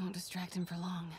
Won't distract him for long.